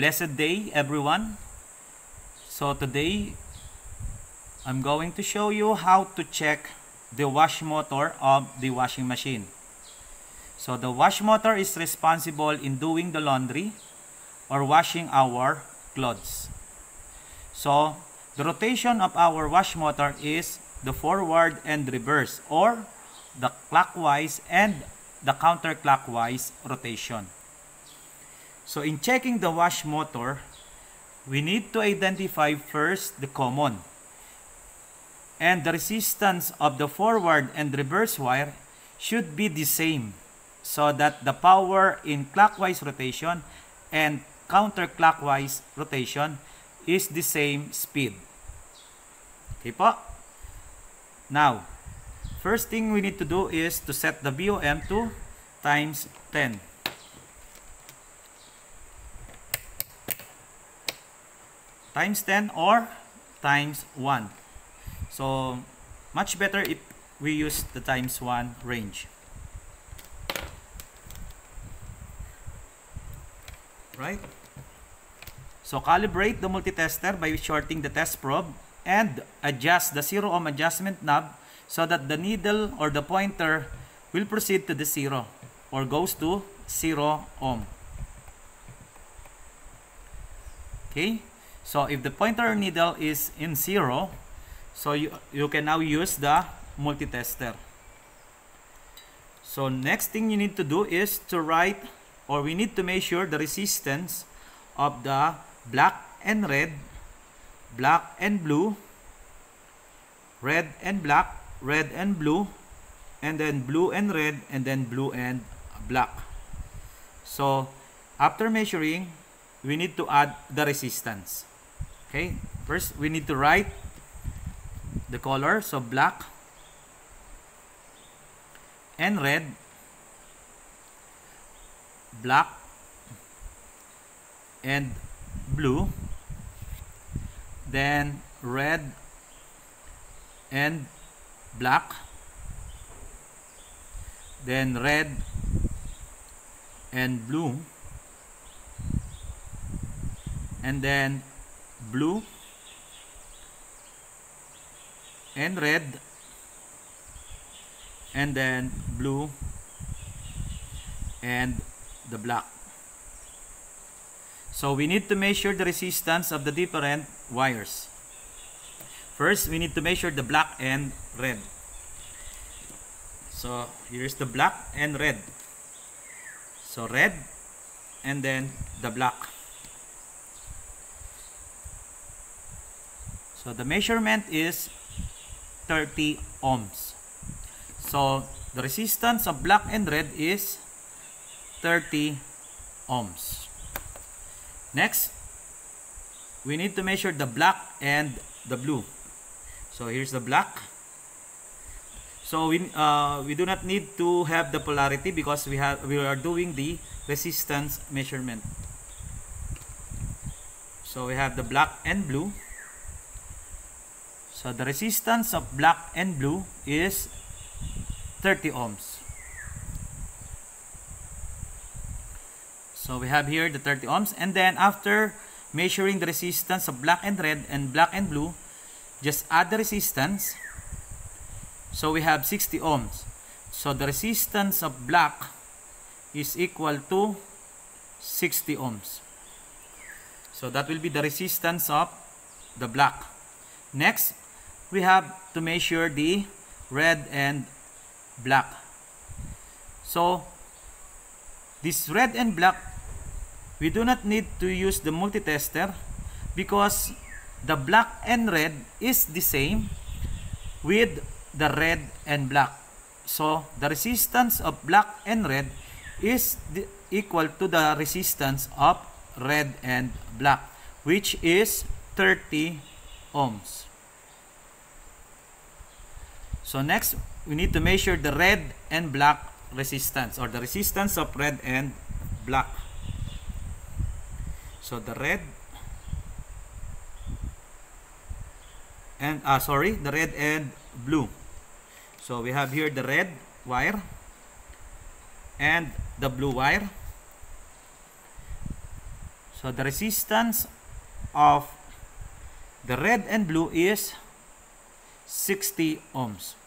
blessed day, everyone. So today, I'm going to show you how to check the wash motor of the washing machine. So the wash motor is responsible in doing the laundry or washing our clothes. So the rotation of our wash motor is the forward and reverse or the clockwise and the counterclockwise rotation. So in checking the wash motor, we need to identify first the common. And the resistance of the forward and reverse wire should be the same so that the power in clockwise rotation and counterclockwise rotation is the same speed. Okay po? Now, first thing we need to do is to set the BOM to times 10. Times 10 or times 1. So, much better if we use the times 1 range. Right? So, calibrate the multitester by shorting the test probe and adjust the zero ohm adjustment knob so that the needle or the pointer will proceed to the zero or goes to zero ohm. Okay? So if the pointer needle is in zero, so you, you can now use the multitester. So next thing you need to do is to write or we need to measure the resistance of the black and red, black and blue, red and black, red and blue, and then blue and red, and then blue and black. So after measuring, we need to add the resistance. Okay, first we need to write the color, so black and red, black and blue, then red and black, then red and blue, and then blue and red and then blue and the black. So we need to measure the resistance of the different wires. First we need to measure the black and red. So here's the black and red. So red and then the black So the measurement is 30 ohms. So the resistance of black and red is 30 ohms. Next, we need to measure the black and the blue. So here's the black. So we uh, we do not need to have the polarity because we have we are doing the resistance measurement. So we have the black and blue. So the resistance of black and blue is 30 ohms. So we have here the 30 ohms and then after measuring the resistance of black and red and black and blue, just add the resistance. So we have 60 ohms. So the resistance of black is equal to 60 ohms. So that will be the resistance of the black. Next, we have to measure the red and black. So, this red and black, we do not need to use the multitester because the black and red is the same with the red and black. So, the resistance of black and red is the, equal to the resistance of red and black, which is 30 ohms. So next, we need to measure the red and black resistance or the resistance of red and black. So the red and uh, sorry, the red and blue. So we have here the red wire and the blue wire. So the resistance of the red and blue is 60 ohms.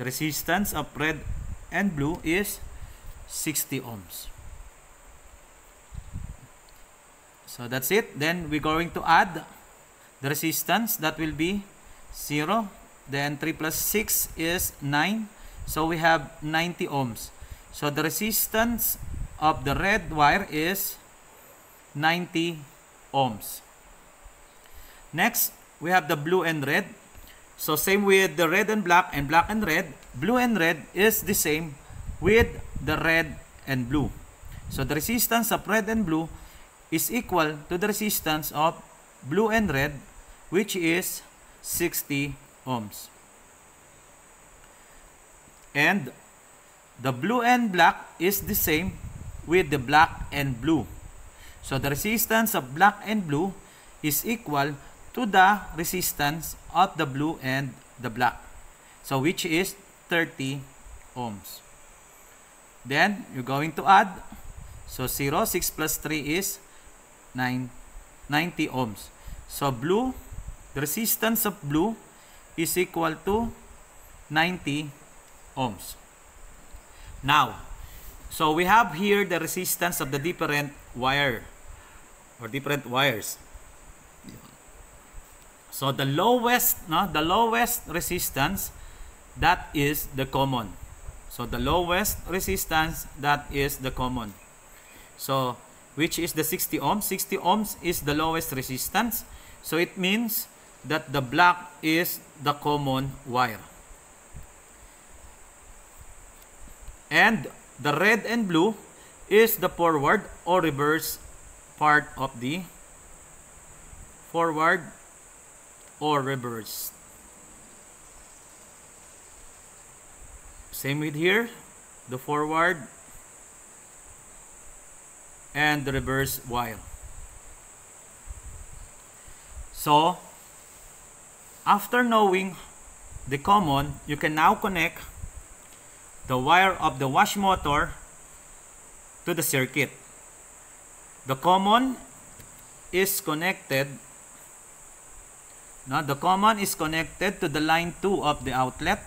The resistance of red and blue is 60 ohms. So that's it. Then we're going to add the resistance. That will be 0. Then 3 plus 6 is 9. So we have 90 ohms. So the resistance of the red wire is 90 ohms. Next, we have the blue and red. So same with the red and black and black and red. Blue and red is the same with the red and blue. So the resistance of red and blue is equal to the resistance of blue and red which is 60 ohms. And the blue and black is the same with the black and blue. So the resistance of black and blue is equal to the resistance of the blue and the black. So which is 30 ohms. Then you're going to add. So 0, 6 plus 3 is 9, 90 ohms. So blue, the resistance of blue is equal to 90 ohms. Now, so we have here the resistance of the different wire or different wires. So the lowest, no, the lowest resistance that is the common. So the lowest resistance that is the common. So which is the 60 ohms. 60 ohms is the lowest resistance. So it means that the black is the common wire. And the red and blue is the forward or reverse part of the forward or reverse. Same with here, the forward and the reverse wire. So, after knowing the common, you can now connect the wire of the wash motor to the circuit. The common is connected now the common is connected to the line 2 of the outlet.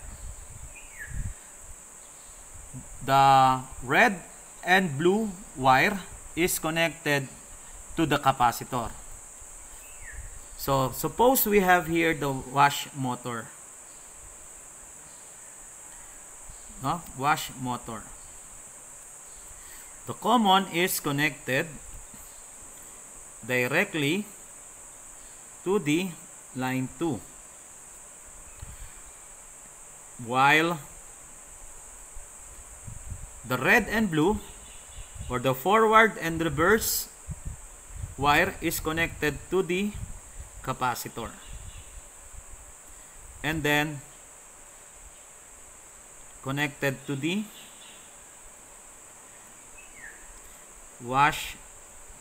The red and blue wire is connected to the capacitor. So, suppose we have here the wash motor. No? Wash motor. The common is connected directly to the line 2. While the red and blue or the forward and reverse wire is connected to the capacitor and then connected to the wash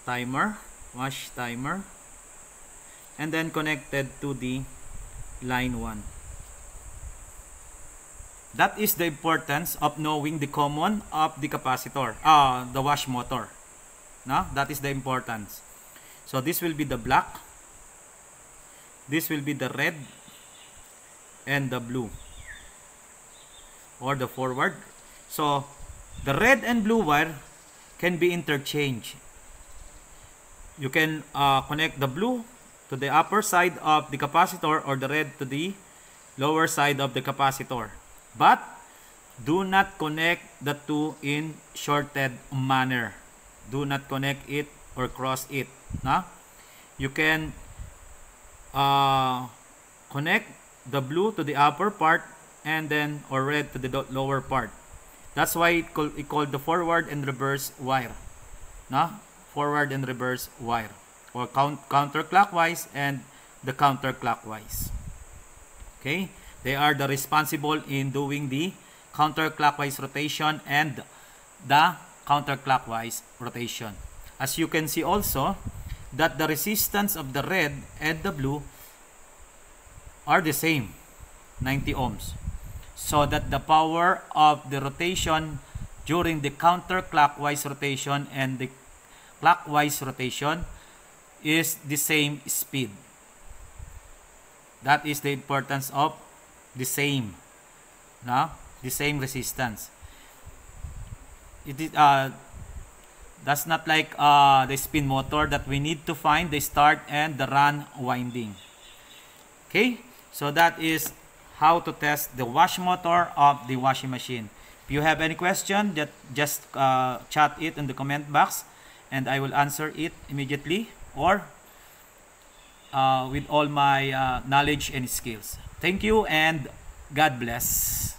timer wash timer and then connected to the line 1 that is the importance of knowing the common of the capacitor, uh, the wash motor. No? That is the importance. So this will be the black. This will be the red and the blue or the forward. So the red and blue wire can be interchanged. You can uh, connect the blue to the upper side of the capacitor or the red to the lower side of the capacitor. But do not connect the two in shorted manner. Do not connect it or cross it. Na? You can uh, connect the blue to the upper part and then or red to the lower part. That's why it called, it called the forward and reverse wire. Na? Forward and reverse wire. Or count, counterclockwise and the counterclockwise. Okay? They are the responsible in doing the counterclockwise rotation and the counterclockwise rotation. As you can see also that the resistance of the red and the blue are the same, 90 ohms. So that the power of the rotation during the counterclockwise rotation and the clockwise rotation is the same speed. That is the importance of the same. No? The same resistance. It is, uh, that's not like uh, the spin motor that we need to find the start and the run winding. Okay? So that is how to test the wash motor of the washing machine. If you have any question, that just uh, chat it in the comment box and I will answer it immediately or uh, with all my uh, knowledge and skills. Thank you and God bless.